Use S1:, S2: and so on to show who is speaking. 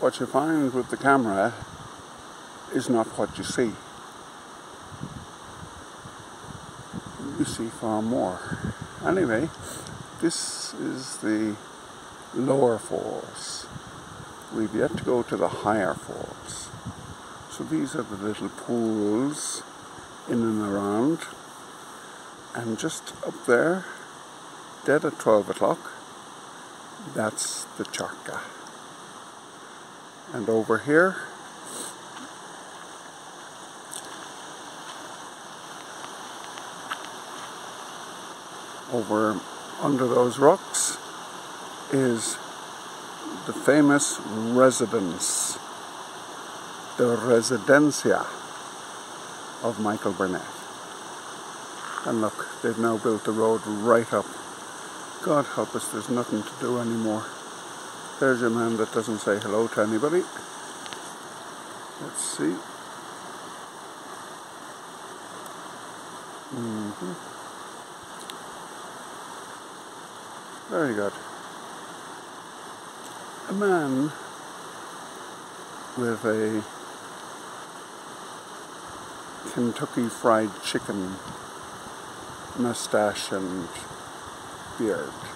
S1: what you find with the camera is not what you see. You see far more. Anyway, this is the lower falls. We've yet to go to the higher falls. So these are the little pools in and around. And just up there, dead at 12 o'clock, that's the Charka. And over here, over under those rocks is the famous residence, the residencia of Michael Burnett. And look, they've now built the road right up. God help us, there's nothing to do anymore. There's a man that doesn't say hello to anybody. Let's see. Mm -hmm. Very good. A man with a Kentucky Fried Chicken mustache and beard.